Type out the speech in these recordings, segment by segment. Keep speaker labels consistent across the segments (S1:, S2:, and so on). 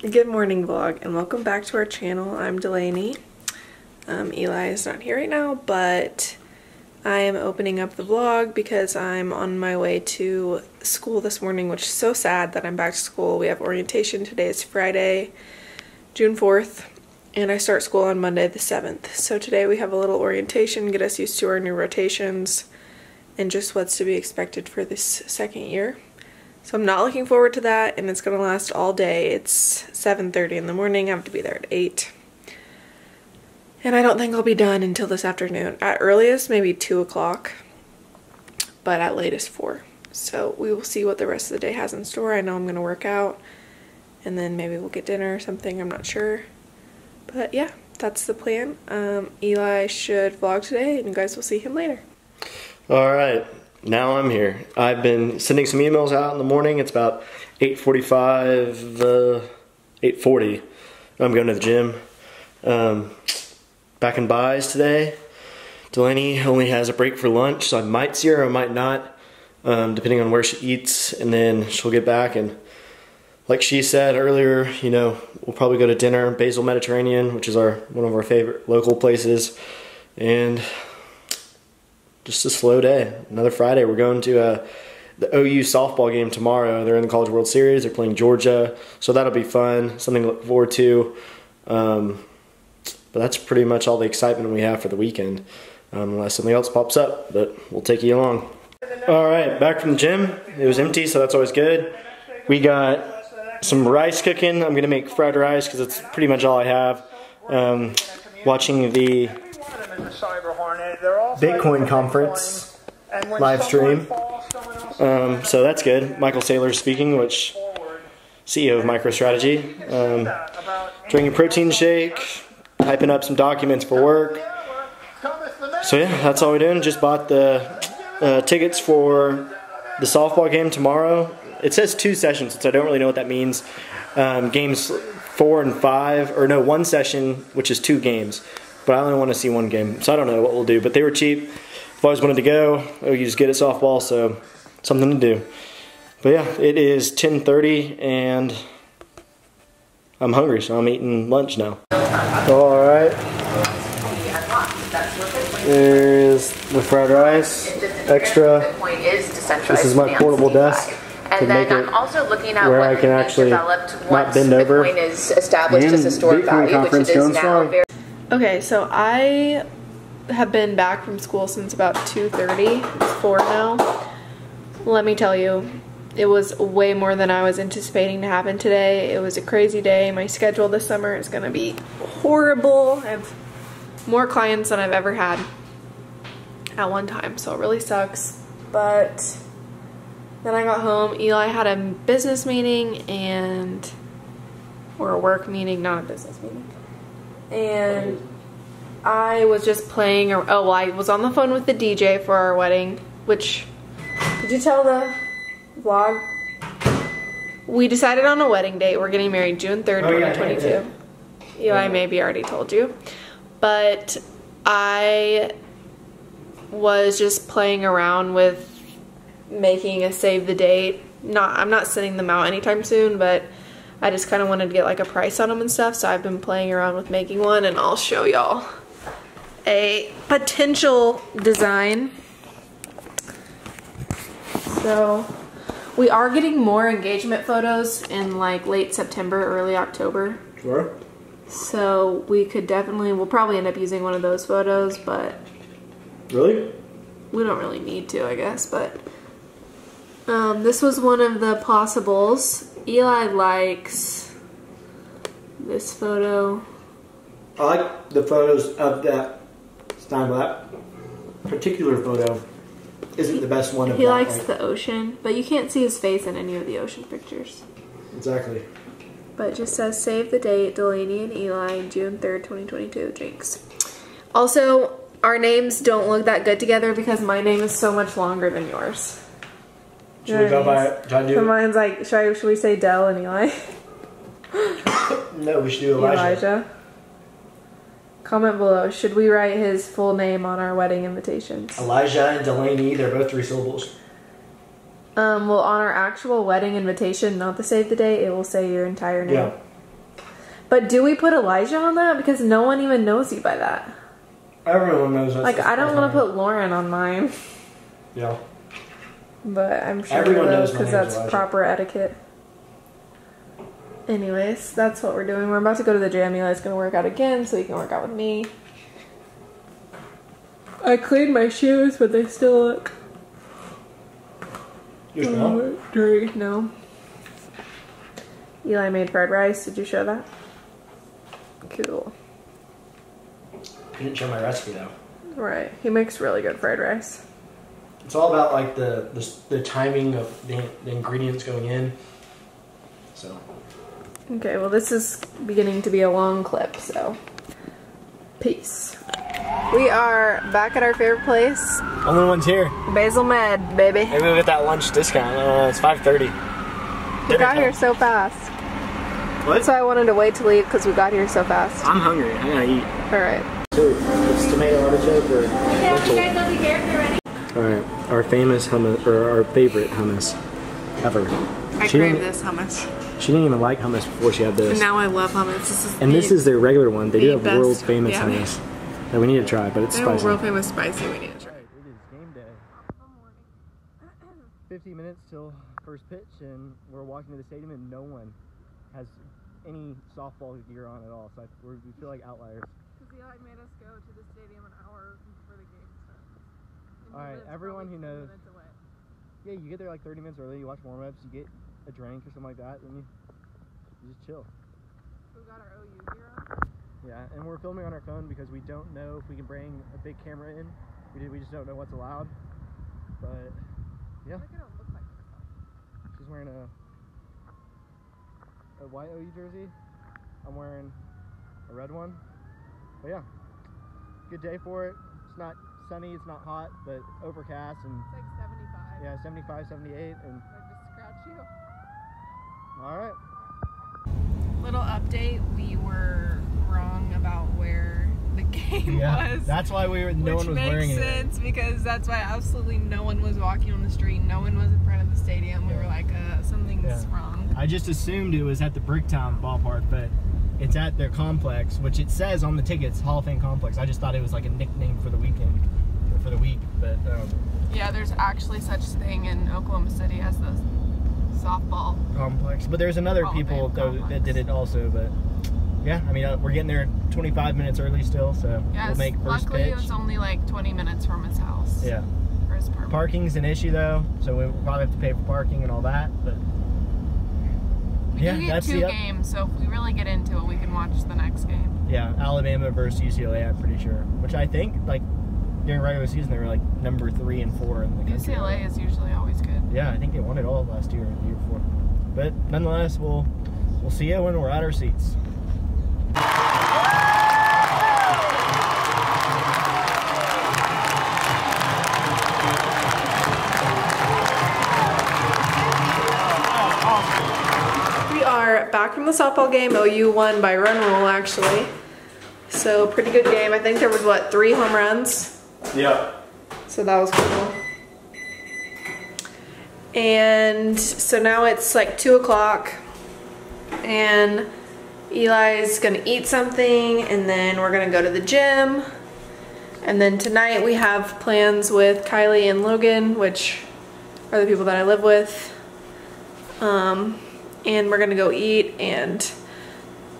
S1: Good morning vlog and welcome back to our channel. I'm Delaney. Um, Eli is not here right now, but I am opening up the vlog because I'm on my way to school this morning, which is so sad that I'm back to school. We have orientation. Today is Friday, June 4th, and I start school on Monday the 7th. So today we have a little orientation, get us used to our new rotations, and just what's to be expected for this second year. So I'm not looking forward to that, and it's gonna last all day. It's 7.30 in the morning, I have to be there at 8. And I don't think I'll be done until this afternoon. At earliest, maybe 2 o'clock, but at latest 4. So we will see what the rest of the day has in store. I know I'm gonna work out, and then maybe we'll get dinner or something, I'm not sure. But yeah, that's the plan. Um, Eli should vlog today, and you guys will see him later.
S2: All right, now I'm here. I've been sending some emails out in the morning. It's about 8.45, uh, 8.40. I'm going to the gym. Um, back in buys today. Delaney only has a break for lunch, so I might see her, I might not, um, depending on where she eats, and then she'll get back. And like she said earlier, you know, we'll probably go to dinner, Basil Mediterranean, which is our one of our favorite local places, and just a slow day. Another Friday. We're going to uh, the OU softball game tomorrow. They're in the College World Series. They're playing Georgia, so that'll be fun. Something to look forward to. Um, but that's pretty much all the excitement we have for the weekend, um, unless something else pops up. But we'll take you along. All right, back from the gym. It was empty, so that's always good. We got some rice cooking. I'm gonna make fried rice because it's pretty much all I have. Um, watching the Bitcoin conference live stream. Um, so that's good. Michael Saylor speaking, which CEO of MicroStrategy. Um, drinking protein shake, typing up some documents for work. So yeah, that's all we're doing. Just bought the uh, tickets for the softball game tomorrow. It says two sessions, so I don't really know what that means. Um, games four and five, or no, one session, which is two games. But I only want to see one game, so I don't know what we'll do. But they were cheap. I've always wanted to go. Oh, you just get at softball, so something to do. But yeah, it is 10:30 and I'm hungry, so I'm eating lunch now. All right. There's the fried rice, extra. This is my portable desk
S3: And
S2: make
S3: then I'm also looking at
S2: where
S3: what
S2: I
S3: can
S2: actually not bend over.
S3: Bitcoin is established as a
S2: And
S3: stored
S2: Bitcoin
S3: value, which
S2: conference
S3: it is now.
S1: Okay, so I have been back from school since about 2.30. It's 4 now. Let me tell you, it was way more than I was anticipating to happen today. It was a crazy day. My schedule this summer is going to be horrible. I have more clients than I've ever had at one time, so it really sucks. But then I got home. Eli had a business meeting and, or a work meeting, not a business meeting and I was just playing. Or, oh, well, I was on the phone with the DJ for our wedding. Which did you tell the vlog? We decided on a wedding date. We're getting married June third,
S2: Oh, yeah,
S1: twenty twenty
S2: yeah,
S1: two. Eli maybe already told you, but I was just playing around with making a save the date. Not, I'm not sending them out anytime soon, but I just kind of wanted to get like a price on them and stuff. So I've been playing around with making one, and I'll show y'all a potential design. So we are getting more engagement photos in like late September, early October.
S2: Sure.
S1: So we could definitely, we'll probably end up using one of those photos, but
S2: Really?
S1: we don't really need to, I guess. But um, this was one of the possibles. Eli likes this photo.
S2: I like the photos of that. That particular photo isn't the best one of
S1: He likes
S2: like-
S1: the ocean, but you can't see his face in any of the ocean pictures.
S2: exactly.
S1: But it just says save the date, Delaney and Eli, June 3rd, 2022. Jinx. Also, our names don't look that good together because my name is so much longer than yours.
S2: Should we go by?
S1: So mine's like, should, I, should we say Dell and Eli?
S2: No, we should do Elijah.
S1: Elijah. Comment below, should we write his full name on our wedding invitations?
S2: Elijah and Delaney. They're both three syllables.
S1: Um, well, on our actual wedding invitation, not the save the date, it will say your entire name.
S2: Yeah.
S1: But do we put Elijah on that? Because no one even knows you by that.
S2: Everyone knows that's
S1: Like, I don't want to put Lauren on mine,
S2: Yeah.
S1: But I'm sure
S2: Everyone
S1: we will
S2: knows
S1: because that's
S2: Elijah.
S1: proper etiquette. Anyways, that's what we're doing. We're about to go to the gym. Eli's gonna work out again so he can work out with me. I cleaned my shoes, but they still look
S2: You smell?
S1: dirty. No. Eli made fried rice. Did you show that? Cool.
S2: You didn't show my recipe though.
S1: Right. He makes really good fried rice.
S2: It's all about like the the, the timing of the, the ingredients going in. So
S1: Okay, well, this is beginning to be a long clip, so peace. We are back at our favorite place,
S2: only one's here.
S1: Basil Med, baby.
S2: Maybe we'll get that lunch discount. Uh, it's five thirty.
S1: We got here so fast.
S2: What?
S1: So I wanted to wait to leave because we got here so fast.
S2: I'm hungry. I gotta eat.
S1: All right.
S2: So it's tomato artichoke or lentil. All right, our famous hummus or our favorite hummus ever.
S1: I
S2: She
S1: crave this hummus.
S2: She didn't even like hummus before she had this.
S1: And Now I love hummus. This is
S2: and this is their regular one. They do have
S1: best-
S2: world famous
S1: yeah.
S2: hummus that we need to try, but it's
S1: They have
S2: spicy.
S1: world famous spicy. We need to try.
S2: It is game day. 50 minutes till first pitch, and we're walking to the stadium, and no one has any softball gear on at all. So I, we're, we feel like outliers.
S1: Because Eli made us go to the stadium an hour before the game starts. And
S2: All right, everyone who knows- Yeah, you get there like 30 minutes early. You watch warm ups. You get a drink or something like that, and you, you just chill.
S1: We got our OU gear on.
S2: Yeah, and we're filming on our phone because we don't know if we can bring a big camera in. We did, we just don't know what's allowed. But yeah,
S1: Like I look like
S2: she's wearing a a white OU jersey. I'm wearing a red one. But yeah, good day for it. It's not sunny, it's not hot, but overcast and
S1: It's like 75.
S2: yeah, 75, 78, and
S1: I just scratched you.
S2: all right.
S1: Little update, we were wrong about where the game was.
S2: that's why we were. No one was wearing it.
S1: Which makes sense because that's why absolutely no one was walking on the street. No one was in front of the stadium. We were like, uh, something's
S2: Yeah.
S1: wrong.
S2: I just assumed it was at the Bricktown ballpark, but it's at their complex, which it says on the tickets Hall of Fame complex. I just thought it was like a nickname for the weekend, or for the week, but um,
S1: Yeah, there's actually such thing in Oklahoma City as the softball.
S2: complex. But there's another
S1: Hall
S2: people though, that did it also. But yeah, I mean uh, we're getting there 25 minutes early still, so
S1: Yes,
S2: we'll make first
S1: luckily
S2: pitch.
S1: it was only like 20 minutes from his house.
S2: yeah,
S1: For his apartment.
S2: parking's an issue though, so we'll probably have to pay for parking and all that. But
S1: we
S2: yeah,
S1: do get
S2: that's
S1: two games, so if we really get into it, we can watch the next game.
S2: Yeah, Alabama versus UCLA, I'm pretty sure. Which I think, like, during regular season, they were like number three and four in the country.
S1: UCLA is usually always good.
S2: Yeah, I think they won it all last year and the year before. But nonetheless, we'll we'll see you when we're at our seats.
S1: Back from the softball game. OU won by run rule, actually. So, pretty good game. I think there was, what, three home runs?
S2: Yeah.
S1: So that was cool. And so now it's like 2 o'clock. And Eli's gonna eat something, and then we're gonna go to the gym. And then tonight we have plans with Kylie and Logan, which are the people that I live with. Um, and we're gonna go eat and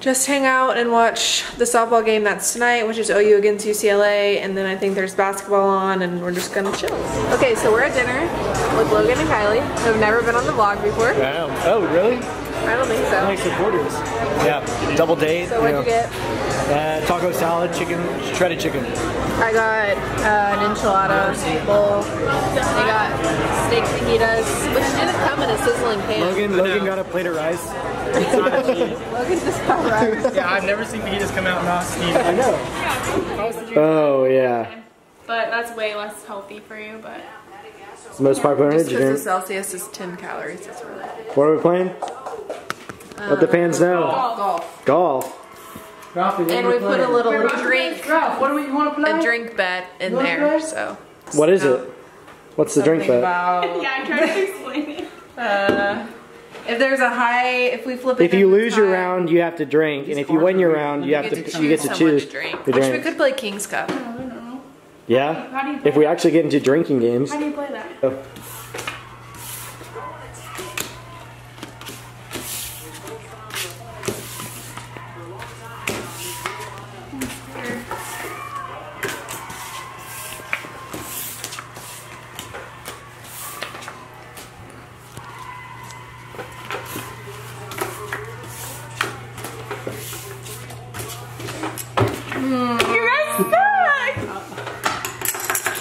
S1: just hang out and watch the softball game that's tonight, which is OU against UCLA, and then I think there's basketball on, and we're just gonna chill. Okay, so we're at dinner with Logan and Kylie, who have never been on the vlog before.
S2: Wow. Oh, really?
S1: I don't think so.
S2: Nice supporters. Yeah. Double date.
S1: So what'd you get?
S2: Uh, taco salad, chicken, shredded chicken.
S1: I got uh, an enchilada bowl. They got steak fajitas, which didn't come in a sizzling pan.
S2: Logan, Logan got a plate of rice.
S1: Logan just got rice.
S4: Yeah, I've never seen fajitas come out not steamed.
S2: I know. Oh yeah.
S1: But that's way less healthy for you, but
S2: It's the most popular
S1: just
S2: energy
S1: because the
S2: drink.
S1: Celsius is 10 calories, it's really
S2: What are we playing? Let the fans know.
S1: golf.
S2: Golf.
S1: And we put a little drink,
S4: Ralph, what do you want to play?
S1: a drink bet in there, so.
S2: What is it? What's the drink bet?
S1: About
S5: Yeah, I'm trying to explain it.
S1: uh, If there's a high, if we flip it.
S2: If you lose
S1: it's
S2: your round, you have to drink, and if you win your round, you have to you get to choose
S1: much drink.
S2: the
S1: Which we could play King's Cup.
S2: Yeah.
S4: How do you play
S2: If we actually get into drinking games.
S4: How do you play that?
S2: Oh.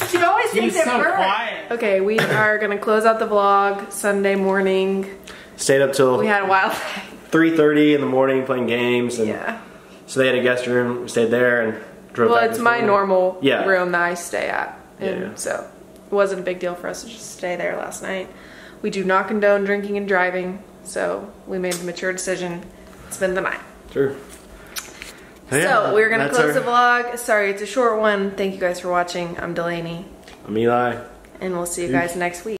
S4: She always thinks it so quiet.
S1: Okay, we are gonna close out the vlog Sunday morning.
S2: Stayed up till
S1: We had a wild day.
S2: 3:30 in the morning playing games, and
S1: Yeah.
S2: so they had a guest room. We stayed there and drove.
S1: Well,
S2: back
S1: it's my
S2: morning.
S1: normal
S2: Yeah.
S1: room that I stay at. And
S2: Yeah.
S1: so it wasn't a big deal for us to just stay there last night. We do not condone drinking and driving, so we made the mature decision. to Spend the night.
S2: Sure.
S1: so we're gonna close
S2: our-
S1: the vlog. Sorry, it's a short one. Thank you guys for watching. I'm Delaney,
S2: I'm Eli.
S1: and we'll see you guys next week.